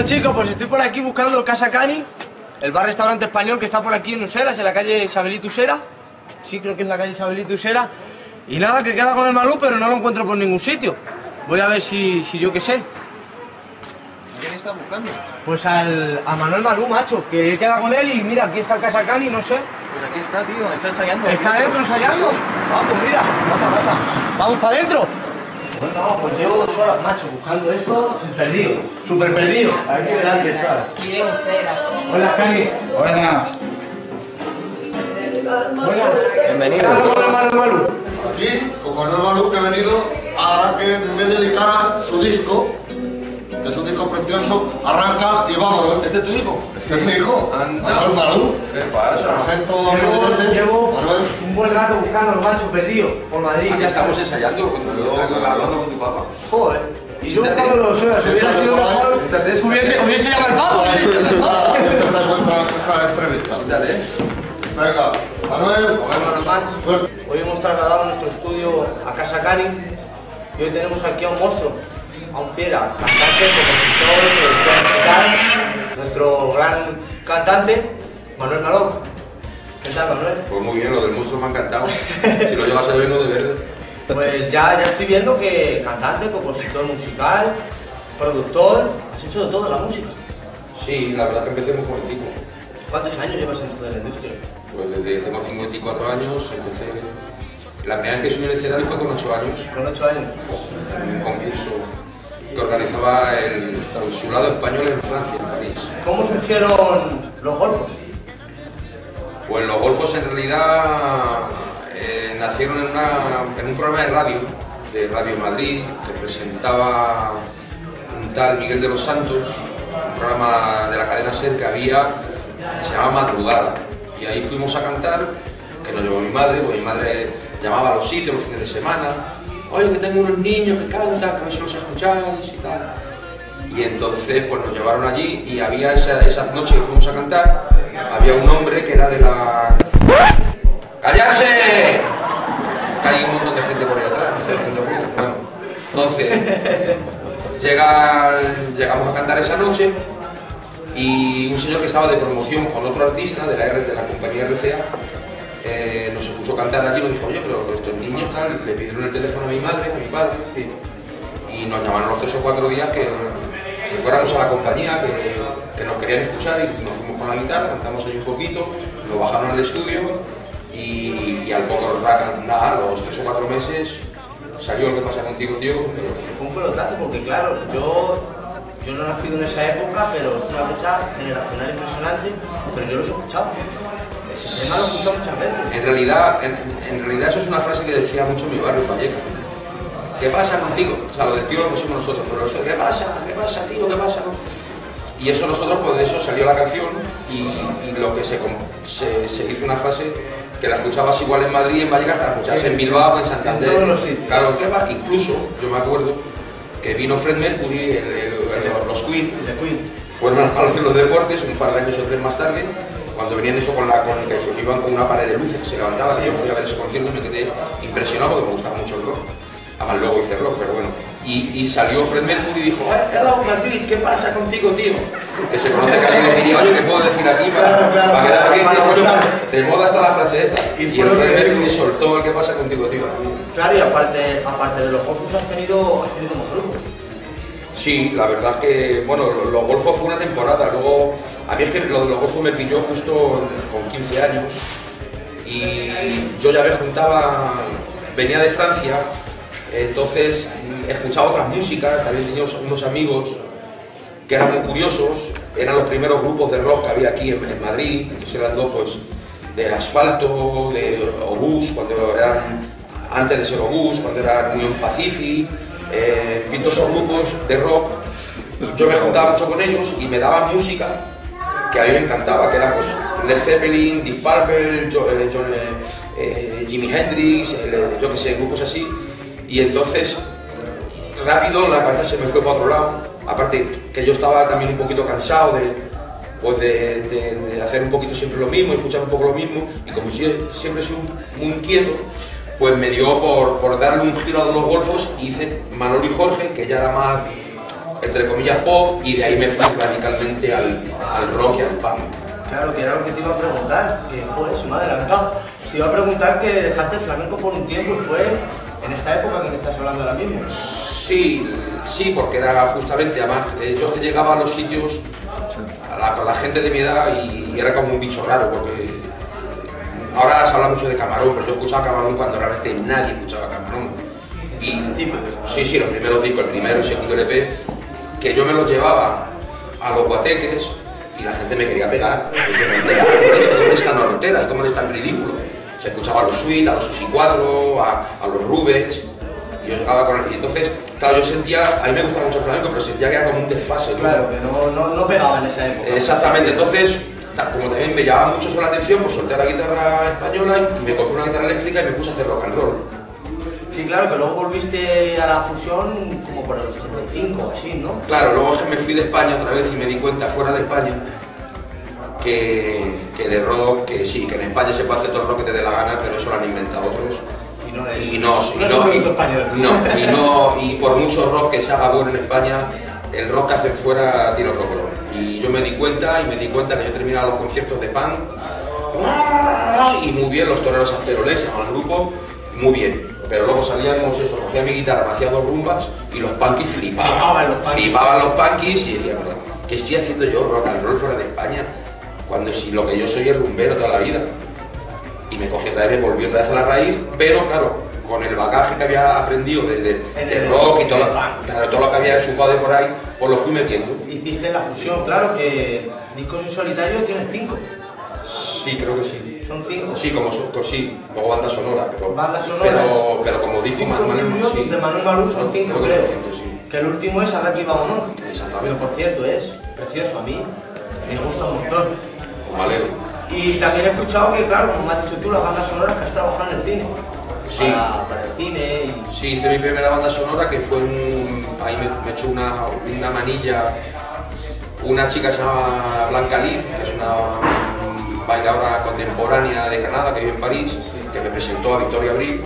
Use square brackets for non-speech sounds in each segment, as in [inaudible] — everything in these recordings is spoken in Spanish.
Bueno chicos, pues estoy por aquí buscando el Casa Cani, el bar restaurante español que está por aquí en Useras, en la calle Isabelito Usera. Sí, creo que es la calle Isabelito Usera. Y nada, que queda con el Malú, pero no lo encuentro por ningún sitio. Voy a ver si, si yo qué sé. ¿Quién está buscando? Pues al, a Manuel Malú, macho, que queda con él y mira, aquí está el Casa Cani, no sé. Pues aquí está, tío, está ensayando. ¿Está dentro ensayando? Vamos, pues mira. Pasa, pasa. Vamos para adentro. Bueno, no, pues llevo dos horas, macho, buscando esto, perdido, súper perdido. Aquí delante, ¿sabes? Hola, Cani. Buenas. Buenas. Bienvenido. ¿Qué tal con el Manuel Malú? Aquí, con Manuel Malú, que ha venido a que me dedicara su disco, que es un disco precioso, arranca y vámonos. ¿Este es tu hijo? Es mi hijo, Anda. Manuel Malú. ¿Qué pasa? Presento Llevo, llevo un buen rato buscando los machos perdidos por Madrid. Ya estamos ensayando, cuando yo hablando con tu papá. Joder. Y yo buscando los horas, hubiera sido mejor. Hubiese, hubiese llamado al pavo. Esta entrevista. Dale. Venga, Manuel. Hoy hemos trasladado nuestro estudio a Casa Cani y hoy tenemos aquí a un monstruo, a un fiera, cantante, compositor, cantante, Manuel Malón. ¿Qué tal, Manuel? Pues muy bien, lo del monstruo me ha encantado. Si lo llevas a vengo de verde. Pues ya, ya estoy viendo que cantante, compositor musical, productor, has hecho de todo la música. Sí, la verdad que empecé muy jovencito. ¿Cuántos años llevas en esto de la industria? Pues desde tengo 54 años, empecé... La primera vez que subí el escenario fue con 8 años, Con 8 años. en un concurso que organizaba el Consulado Español en Francia, en París. ¿Cómo surgieron los golfos? Pues los golfos en realidad eh, nacieron en, una- en un programa de radio, de Radio Madrid, que presentaba un tal Miguel de los Santos, un programa de la cadena SER que había, que se llamaba Madrugada. Y ahí fuimos a cantar, que nos llevó mi madre, porque mi madre llamaba a los sitios los fines de semana, oye que tengo unos niños que cantan, que a ver si los escucháis y tal. Y entonces pues nos llevaron allí y había esa, esa noche que fuimos a cantar, había un hombre que era de la... ¡Callarse! Hay un montón de gente por ahí atrás que está haciendo ruido. Bueno, entonces llega, llegamos a cantar esa noche y un señor que estaba de promoción con otro artista de la, R- de la compañía RCA eh, nos escuchó cantar y nos dijo, oye, pero estos niños tal, le pidieron el teléfono a mi madre, a mi padre, y, y nos llamaron los tres o cuatro días que, que fuéramos a la compañía, que, que nos querían escuchar y nos fuimos con la guitarra, cantamos ahí un poquito, lo bajaron al estudio y, al poco nada, los tres o cuatro meses salió el que pasa contigo, tío, Fue un pelotazo. Porque claro, yo, yo no he nacido en esa época, pero es una cosa generacional impresionante, pero yo los he lo he escuchado muchas veces. En realidad, en, en realidad eso es una frase que decía mucho en mi barrio, Vallejo. ¿Qué pasa contigo? O sea, lo del tío lo pusimos nosotros, pero eso, ¿qué pasa? ¿Qué pasa, tío? ¿Qué pasa? no? Y eso nosotros, pues de eso salió la canción y, y lo que se, se, se hizo una frase que la escuchabas igual en Madrid, en Vallecas, que la escuchabas en Bilbao, en Santander. En todos los sitios. Claro, ¿qué va? Incluso, yo me acuerdo que vino Fred Mercury, el- el- el- los Queen, Queen. fueron al Palacio de los Deportes un par de años o tres más tarde, cuando venían eso con la con que iban con una pared de luces que se levantaba, yo fui a ver ese concierto y me quedé impresionado porque me gustaba mucho el rock. Además luego hice rock, pero bueno. Y, y salió Fred Mercury y dijo, "Ay, hello Madrid, ¿qué pasa contigo, tío? Que se conoce que alguien le diría, oye, ¿qué puedo decir aquí para, Claro, claro, para quedar bien? para Digo, "Coño, gustar". de moda está la frase esta. Y el Fred Mercury soltó el ¿qué pasa contigo, tío? Claro, y aparte, aparte de los golfos has tenido, has tenido más grupos. Sí, la verdad es que, bueno, lo- los golfos fue una temporada, luego, a mí es que los golfos me pilló justo con 15 años y yo ya me juntaba, venía de Francia, entonces escuchaba otras músicas, también tenía unos- amigos que eran muy curiosos, eran los primeros grupos de rock que había aquí en, en Madrid, entonces eran dos pues de asfalto, de obús, cuando eran antes de ser obús, cuando era Unión Pacific, eh, esos grupos de rock, yo me juntaba mucho con ellos y me daban música que a mí me encantaba, que eran pues Led Zeppelin, Deep Purple, eh, eh, eh, Jimi Hendrix, yo que sé, grupos así, y entonces rápido la cabeza se me fue para otro lado. Aparte que yo estaba también un poquito cansado de, pues de, de- hacer un poquito siempre lo mismo, escuchar un poco lo mismo, y como si- siempre soy muy inquieto, pues me dio por, por darle un giro a los golfos y hice Manolo y Jorge, que ya era más, entre comillas, pop, y de ahí me fui radicalmente al, al rock y al punk. Claro, que era lo que te iba a preguntar, que joder, se me ha adelantado. Te iba a preguntar que dejaste el flamenco por un tiempo y fue en esta época que me estás hablando ahora mismo. Sí, sí, porque era justamente, además, eh, yo llegaba a los sitios a la, con la gente de mi edad y, era como un bicho raro, porque ahora se habla mucho de Camarón, pero yo escuchaba Camarón cuando realmente nadie escuchaba Camarón. Y, sí, sí, los primeros discos, el primero y segundo LP, que yo me los llevaba a los guateques y la gente me quería pegar. Yo decía, ¿dónde está Nortera? ¿Cómo es tan ridículo? Se escuchaba a los Sweet, a los Susi 4, a, a los Rubens, y yo llegaba con él. Y entonces, claro, yo sentía, a mí me gustaba mucho el flamenco, pero sentía que era como un desfase. ¿no? Claro, que no, no, no pegaba en esa época. Exactamente, entonces, como también me llamaba mucho eso la atención, pues solté la guitarra española y me compré una guitarra eléctrica y me puse a hacer rock and roll. Sí, claro, que luego volviste a la fusión como por el 85 o así, ¿no? Claro, luego es que me fui de España otra vez y me di cuenta fuera de España que, que de rock, que sí, que en España se puede hacer todo el rock que te dé la gana, pero eso lo han inventado otros. Y no es, Y no, y no es no, un y, producto español. no, y no, y por mucho rock que se haga bueno en España, el rock que hacen fuera tiene otro color. Y yo me di cuenta, y me di cuenta que yo terminaba los conciertos de pan, y muy bien, los toreros asteroles, el grupo, muy bien. Pero luego salíamos eso, cogía mi guitarra, me hacía dos rumbas y los punkis flipaban. Flipaban los punkis. Flipaban los punkis y decía, pero ¿qué estoy haciendo yo rock and roll fuera de España? Cuando si lo que yo soy es rumbero toda la vida y me cogí otra vez, me volví otra vez a la raíz, pero claro, con el bagaje que había aprendido de, de- En de el- rock y todo, claro, todo lo que había chupado de por ahí, pues lo fui metiendo. Hiciste la fusión, claro, que discos en solitario tienes cinco. Sí, creo que sí. Son cinco. Sí, como co- sí, luego banda sonora, pero, Banda sonora pero, pero como disco estudios sí. de Manuel Malú son cinco, Creo que creo. son cinco, sí. Que el último es Ahora aquí vámonos. Exactamente. Por cierto es precioso a mí. Me gusta un montón. Alegro. Y también he escuchado que, claro, como me has dicho tú, las bandas sonoras que has trabajado en el cine. Sí. Para, para el cine y... Sí, hice mi primera banda sonora que fue un. Ahí me, me echó una, una manilla. Una chica que se llama Blanca Lee, que es una bailadora contemporánea de Granada que vive en París, que me presentó a Victoria Abril,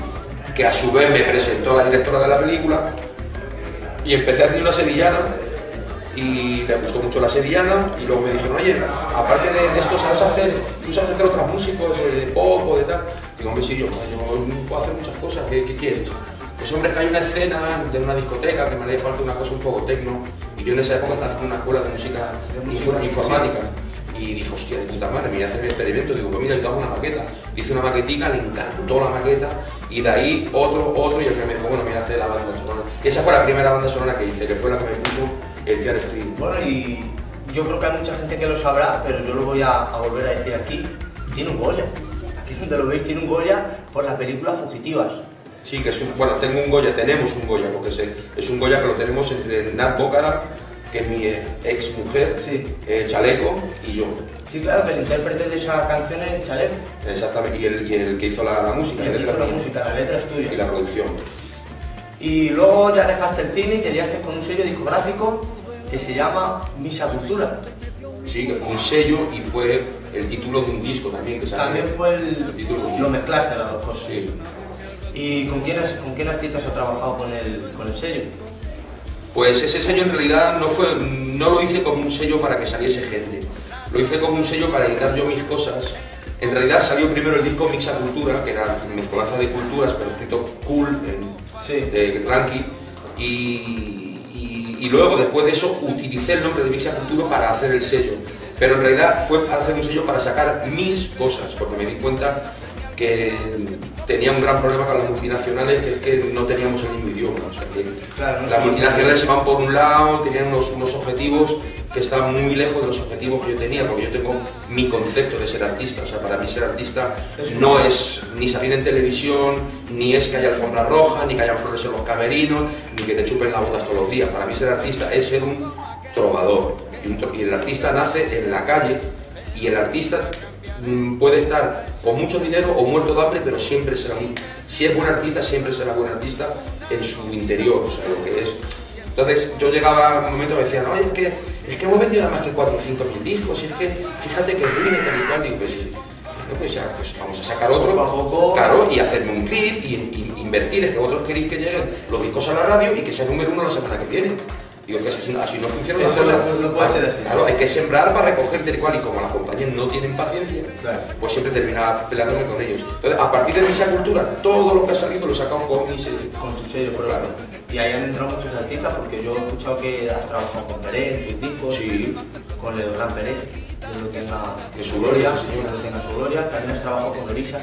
que a su vez me presentó a la directora de la película. Y empecé a hacer una sevillana y le gustó mucho la sevillana y luego me dijeron, oye, aparte de, de esto, ¿sabes hacer, tú sabes hacer otras músicos de, de pop o de tal? Digo, hombre, sí, yo, yo puedo hacer muchas cosas, ¿qué, qué quieres? Pues hombre, es que hay una escena de una discoteca que me haría falta una cosa un poco tecno y yo en esa época estaba haciendo una escuela de música, De música, infor- informática. Y dijo, hostia, de puta madre, me voy a hacer mi experimento. Digo, pues mira, yo hago una maqueta. Hice una maquetica, le encantó la maqueta, y de ahí otro, otro, y el final me dijo, bueno, mira, hazte la banda sonora. Y esa fue la primera banda sonora que hice, que fue la que me puso el Tiar Stream. Bueno, y yo creo que hay mucha gente que lo sabrá, pero yo lo voy a, a volver a decir aquí. Tiene un Goya. Aquí es donde lo veis, tiene un Goya por la película Fugitivas. Sí, que es un, bueno, tengo un Goya, tenemos un Goya, porque es, es un Goya que lo tenemos entre Nat Bócara, que es mi ex mujer, Sí. Chaleco y yo. Sí, claro, que el intérprete de esa canción es Chaleco. Exactamente, y el, y el que hizo la, la música, Y el que letra hizo la música, la letra es tuya. y la producción. Y luego ya dejaste el cine y te liaste con un sello discográfico que se llama Misa Cultura. Sí, que fue un sello y fue el título de un disco también que salió. También fue el... título de un Lo disco. mezclaste las dos cosas. Sí. ¿Y con quién, has- con quién artistas has trabajado con el, con el sello? Pues ese sello en realidad no, fue, no lo hice como un sello para que saliese gente, lo hice como un sello para editar yo mis cosas. En realidad salió primero el disco Mixa Cultura, que era mezcolanza de culturas, pero escrito cool, en- Sí. de tranqui, y, y- luego después de eso utilicé el nombre de Mixa Cultura para hacer el sello. Pero en realidad fue hacer un sello para sacar mis cosas, porque me di cuenta que tenía un gran problema con las multinacionales, que es que no teníamos el mismo idioma. O sea, que Claro, no las multinacionales se van por un lado, tenían unos, unos objetivos que están muy lejos de los objetivos que yo tenía, porque yo tengo mi concepto de ser artista. O sea, para mí ser artista Es no es ni salir en televisión, ni es que haya alfombra roja, ni que haya flores en los camerinos, ni que te chupen las botas todos los días. Para mí ser artista es ser un trovador. Y, un tro- y el artista nace en la calle y el artista puede estar con mucho dinero o muerto de hambre, pero siempre será un, si es buen artista, siempre será buen artista en su interior, o sea, lo que es. Entonces yo llegaba a un momento que me decían, oye, es que, es que hemos vendido nada más que 4 o 5 mil discos, y es que fíjate que ruina tal y cual, digo, pues, no, pues ya, pues vamos a sacar otro, Poco a poco. claro, y hacerme un clip, y, y invertir, es que vosotros queréis que lleguen los discos a la radio y que sea número uno la semana que viene. Digo que así, así no funciona no- no puede ser así. Claro, hay que sembrar para recoger y cual, y como las compañías no tienen paciencia, Claro. pues siempre terminaba peleándome con ellos. Entonces, a partir de Misa Cultura, todo lo que ha salido lo he sacado con mi sello. Con tu sello, pero Claro. Y ahí han entrado muchos artistas porque yo he escuchado que has trabajado con Pérez, tus discos, Sí. con Leonardo Pérez, que lo tenga En su gloria, que señor. lo tenga en su gloria. También has trabajado con Orisas.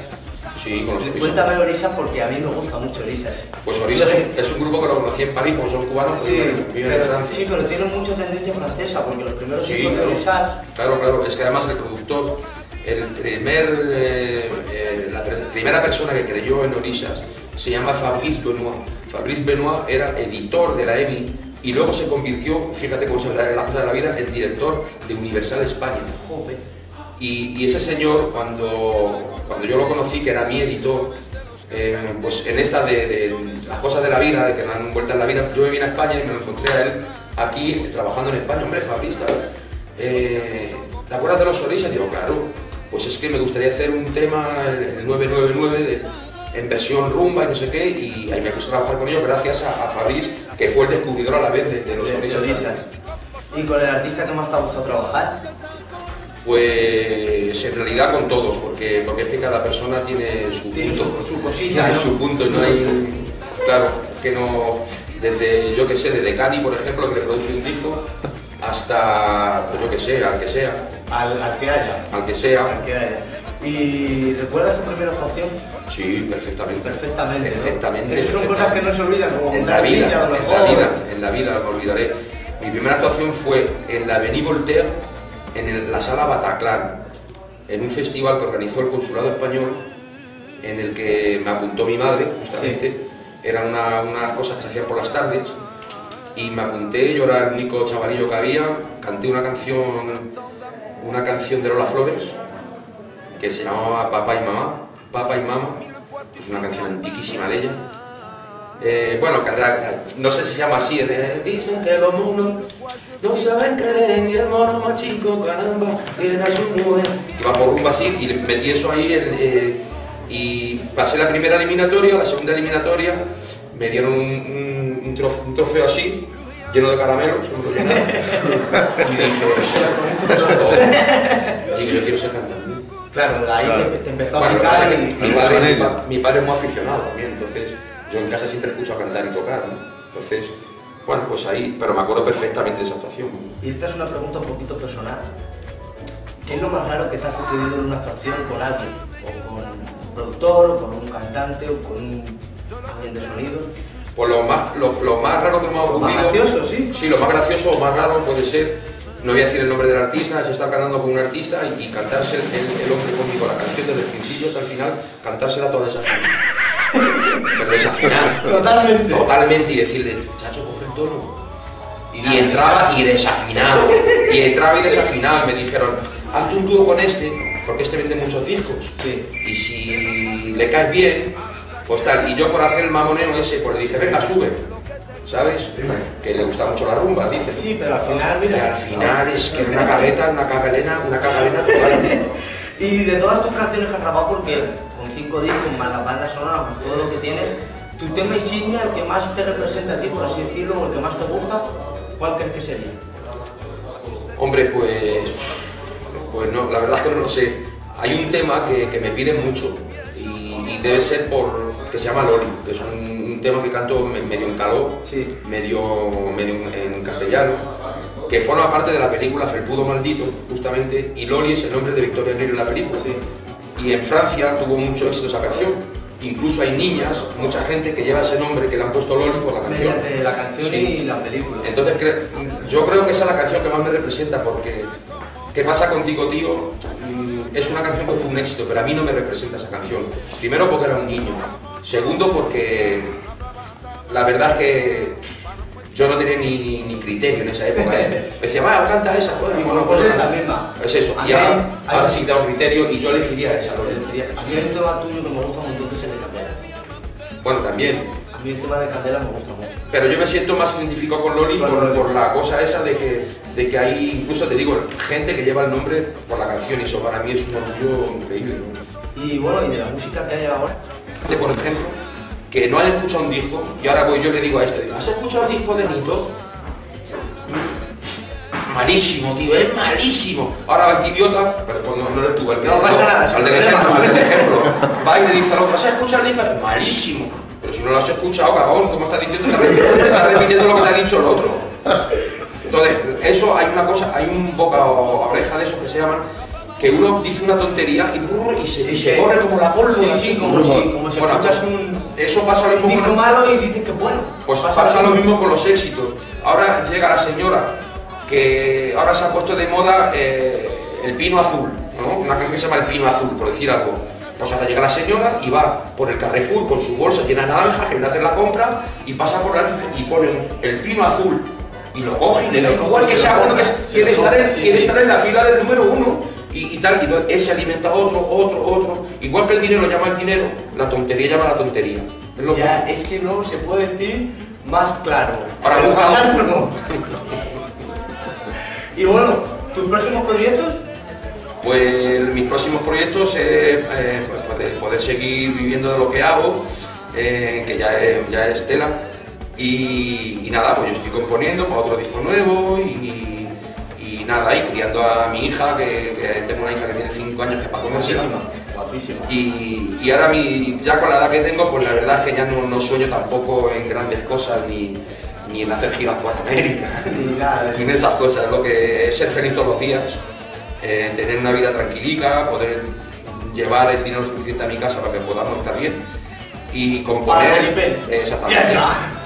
Sí, con los. Cuéntame Orisas porque a mí me gusta mucho Orisas. Pues Orisa es un, es un grupo que lo conocí en París, como son cubanos, Sí, viven, viven en pero, Francia. sí, pero tiene mucha tendencia francesa porque los primeros Sí, de. Orisas Claro, claro, es que además el productor, el primer, eh, eh, la primera persona que creyó en Orisas se llama Fabrice Benoit. Fabrice Benoit era editor de la EMI y luego se convirtió, fíjate cómo se da la cosa de la vida, en director de Universal España. Y, y ese señor, cuando, cuando yo lo conocí, que era mi editor, eh, pues en esta de, de las cosas de la vida, de que dan vuelta en la vida, yo me vine a España y me lo encontré a él aquí trabajando en España. Hombre, Fabriz, eh, ¿te acuerdas de los solistas? Digo, claro, pues es que me gustaría hacer un tema, el 999, de- en versión rumba y no sé qué, y ahí me puse a trabajar con ellos gracias a, a Fabriz, que fue el descubridor a la vez de, de los solistas. Y con el artista que más te ha gustado trabajar, Pues en realidad con todos, porque, porque es que cada persona tiene su Tiene punto. su- su cosilla, ¿no? su punto, no hay. Claro, que no. Desde, yo que sé, desde Cani, por ejemplo, que le produce un disco, hasta, pues yo que sé, al que sea, al, al que haya. al que sea. Al que haya. ¿Y recuerdas tu primera actuación? Sí, perfectamente. Perfectamente. ¿no? Perfectamente. Esas son cosas que no se olvidan, como En la vida, en la vida, en la vida lo olvidaré. Mi primera actuación fue en la Avenue Voltaire, en el- la sala Bataclan, en un festival que organizó el Consulado Español, en el que me apuntó mi madre, justamente. Eran una- unas cosas que se hacían por las tardes. Y me apunté, yo era el único chavalillo que había, canté una canción, una canción de Lola Flores, que se llamaba Papá y Mamá, Papá y Mamá, es una canción antiquísima de ella. Eh, bueno, no sé si se llama así, eh, dicen que los monos no saben querer y el mono más chico, caramba, tiene a su mujer. Iba por rumba así y metí eso ahí eh, y pasé la primera eliminatoria, la segunda eliminatoria, me dieron un, un- un trof- un trofeo así, lleno de caramelos, [laughs] y dije, "Esto- Dije, yo quiero ser cantante. Claro, de ahí Claro. Te, te empezó a Bueno, pasa es y... que mi padre, con mi, ello. pa- mi padre es muy aficionado también, entonces yo en casa siempre escucho cantar y tocar, ¿no? Entonces, bueno, pues ahí, pero me acuerdo perfectamente de esa actuación. Y esta es una pregunta un poquito personal. ¿Qué es lo más raro que te ha sucedido en una actuación con alguien? O con un productor, o con un cantante, o con un alguien de sonido. Pues lo más, lo, lo más raro que me ha Lo más ocurrido... gracioso, sí. Sí, lo más gracioso o más raro puede ser, no voy a decir el nombre del artista, es estar cantando con un artista y, y cantarse el, el- el hombre conmigo la canción desde el principio hasta el final, cantársela toda desafinada. Pero desafinada. Totalmente. Totalmente y decirle, chacho, coge el tono. Y entraba y desafinado. Y entraba y desafinado. Y me dijeron, hazte un dúo con este, porque este vende muchos discos. Sí. Y si le caes bien, pues tal. Y yo por hacer el mamoneo ese, pues le dije, venga, sube. ¿Sabes? Que le gusta mucho la rumba, dice. Sí, pero al final, Y mira. al final es que una cagueta, una cagalena, una cagalena total. [laughs] Y de todas tus canciones que has grabado, porque con cinco discos más las bandas sonoras, más todo lo que tienes, tu tema insignia, el que más te representa a ti, por así decirlo, o el que más te gusta, ¿cuál crees que sería? Hombre, pues, pues no, la verdad es que no lo sé. Hay un tema que, que me piden mucho y, y debe ser por que se llama Loli, que es un tema que canto me- medio en caló, Sí. medio, medio en, castellano, que forma parte de la película Felpudo Maldito, justamente, y Loli es el nombre de Victoria Abril en la película. Sí. Y en Francia tuvo mucho éxito esa canción. Incluso hay niñas, mucha gente que lleva ese nombre que le han puesto Loli por la canción. Mediante la canción Sí. y la película. Entonces cre- yo creo que esa es la canción que más me representa porque ¿Qué pasa contigo, tío? Mm, Es una canción que fue un éxito, pero a mí no me representa esa canción. Primero porque era un niño. Segundo porque la verdad es que yo no tenía ni, ni- ni criterio en esa época. ¿eh? Me decía, va, canta esa. Pues, digo, no, Pues pues esta esta misma. Es eso. A Y ahora, ahora sí tengo criterio y yo elegiría esa. ¿no? A mí un tema tuyo que me gusta un montón que es el de Candela. Bueno, también. A mí el tema de Candela me gusta mucho. Pero yo me siento más identificado con Loli por, por la cosa esa de que, de que hay, incluso te digo, gente que lleva el nombre por la canción y eso para mí es un orgullo increíble. Y bueno, y de la música que hay ahora, por ejemplo, que no han escuchado un disco y ahora voy yo le digo a este, ¿has escuchado el disco de Nito? malísimo, tío, es malísimo. Ahora va este idiota, pero cuando no eres tú, el que No pasa nada, al del ejemplo, problema. al del ejemplo, va y le dice al otro, ¿has escuchado el disco? Malísimo. Pero si no lo has escuchado, cabrón, ¿cómo estás diciendo? Estás repitiendo, estás repitiendo lo que te ha dicho el otro. Entonces, eso hay una cosa, hay un boca o oreja de esos que se llaman, que uno dice una tontería y, y, se, y se corre como la pólvora. Sí, sí, como si, como si Bueno, escuchas pues, un Eso pasa lo mismo disco con- malo y dices que bueno. pues pasa, lo mismo con los éxitos. Ahora llega la señora que ahora se ha puesto de moda eh, el pino azul, ¿no? Una canción que se llama el pino azul, por decir algo. Pues ahora llega la señora y va por el Carrefour con su bolsa llena de naranjas, que viene a hacer la compra, y pasa por delante y ponen el pino azul. Y lo coge y le da igual que sea bueno, que quiere, estar en, quiere estar en la fila del número uno. Y, y tal, y ese alimenta a otro, otro, otro. Igual que el dinero llama el dinero, la tontería llama la tontería. Es lo Ya, es que no se puede decir más claro. Otro. no. [laughs] y bueno, ¿tus próximos proyectos? Pues mis próximos proyectos es eh, poder, poder seguir viviendo de lo que hago, eh, que ya es, ya es tela. Y, y nada, pues yo estoy componiendo para otro disco nuevo y, y nada, y criando a mi hija, que, que tengo una hija que tiene 5 años que es para comérsela. Y, y ahora mi, ya con la edad que tengo, pues la verdad es que ya no, no sueño tampoco en grandes cosas ni, ni en hacer giras por América. [laughs] Ni en esas cosas, lo que es ser feliz todos los días, eh, tener una vida tranquilica, poder llevar el dinero suficiente a mi casa para que podamos estar bien y componer. Eh, exactamente.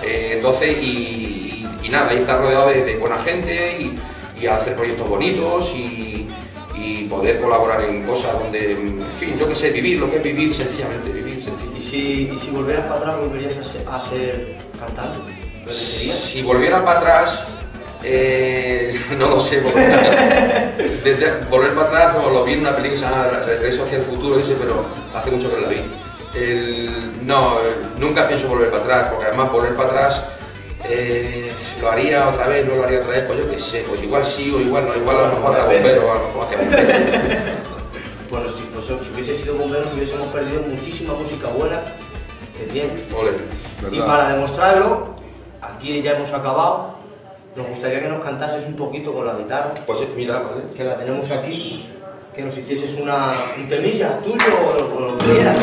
Eh, entonces, y, y- y nada, y estar rodeado de, de buena gente y, y hacer proyectos bonitos y, y poder colaborar en cosas donde, en fin, yo que sé, vivir lo que es vivir, sencillamente, vivir sencillo. ¿Y si, y si volvieras para atrás, volverías a ser, a ser cantante? Si volviera para atrás, eh, [laughs] no lo sé, porque [laughs] desde- volver para atrás lo vi en una película que se llama Regreso hacia el futuro, dice, pero hace mucho que la vi. El- no, nunca pienso volver para atrás, porque además volver para atrás eh, lo haría otra vez, no lo haría otra vez, pues yo qué sé, pues igual sí o igual no, igual a lo mejor hacia bombero, a lo mejor hacia bombero. Bueno, [laughs] si, pues, si hubiese sido bomberos hubiésemos perdido muchísima música buena que tiene. Ole. Y para demostrarlo, aquí ya hemos acabado, nos gustaría que nos cantases un poquito con la guitarra, Pues eh, mira, vale. que la tenemos aquí, que nos hicieses una, un temilla tuyo o, lo- o lo que quieras.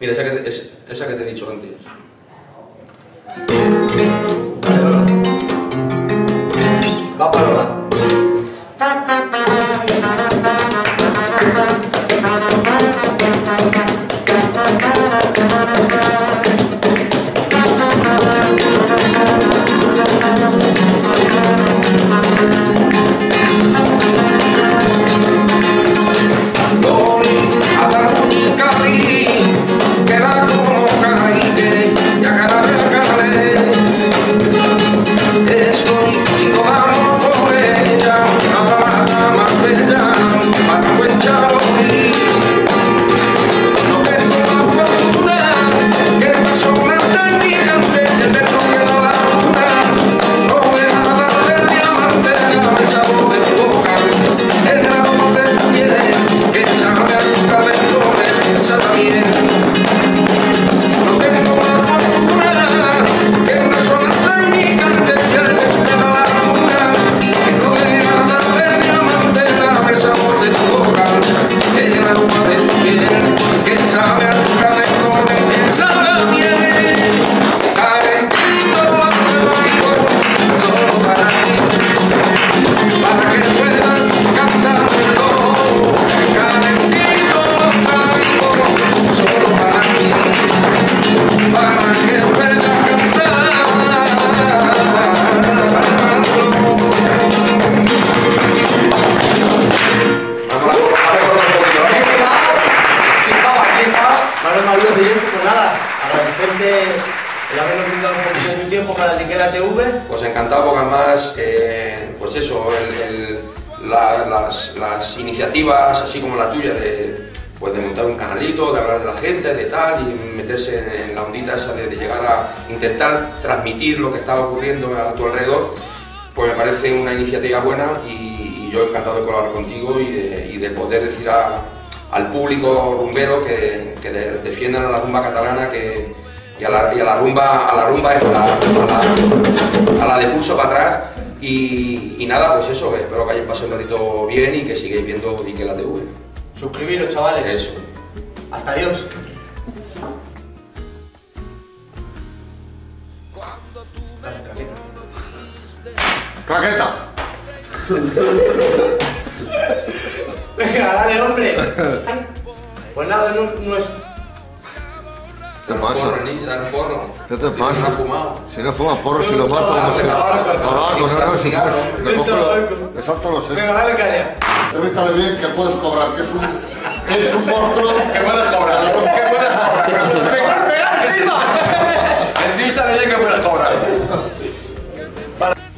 Mira, esa que, te, es- esa que te he dicho antes. La- las, las iniciativas así como la tuya de, pues de montar un canalito, de hablar de la gente, de tal, y meterse en, la ondita esa de, llegar a intentar transmitir lo que estaba ocurriendo a tu alrededor, pues me parece una iniciativa buena y, yo encantado de colaborar contigo y de, poder decir a- al público rumbero que, que de- defiendan a la rumba catalana que, y a la, y a la rumba, a la rumba a la, a la de pulso para atrás. Y, y nada, pues eso, espero que hayáis pasado un ratito bien y que sigáis viendo Dique la TV. Suscribiros, chavales. Eso. Hasta Dios. Claqueta. [laughs] Venga, dale, hombre. [laughs] Pues nada, no, no es. ¿Qué pasa? ¿Qué te pasa? Si no fumas porro, si lo mato, no sé. Tabaco, no, no, si fumas. Me cojo lo, me salto los sesos. Venga, dale caña. Evítale bien que puedes cobrar, que es un, es un monstruo. Que puedes cobrar, que puedes cobrar. ¡Pegar, pegar, prima! El vista le que puedes cobrar. Para. [laughs]